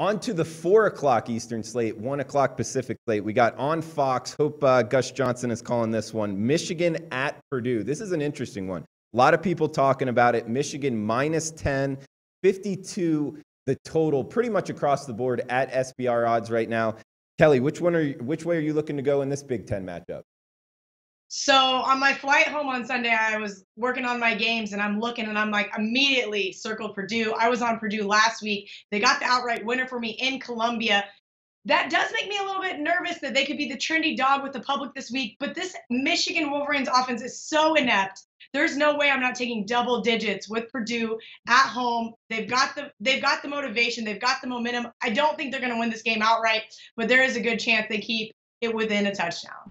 On to the four o'clock Eastern slate, one o'clock Pacific slate. We got on Fox. Hope uh, Gus Johnson is calling this one. Michigan at Purdue. This is an interesting one. A lot of people talking about it. Michigan minus 10, 52 the total, pretty much across the board at SBR odds right now. Kelly, which one are you, which way are you looking to go in this Big Ten matchup? So on my flight home on Sunday, I was working on my games and I'm looking and I'm like immediately circled Purdue. I was on Purdue last week. They got the outright winner for me in Columbia. That does make me a little bit nervous that they could be the trendy dog with the public this week. But this Michigan Wolverines offense is so inept. There's no way I'm not taking double digits with Purdue at home. They've got the they've got the motivation, they've got the momentum. I don't think they're going to win this game outright, but there is a good chance they keep it within a touchdown.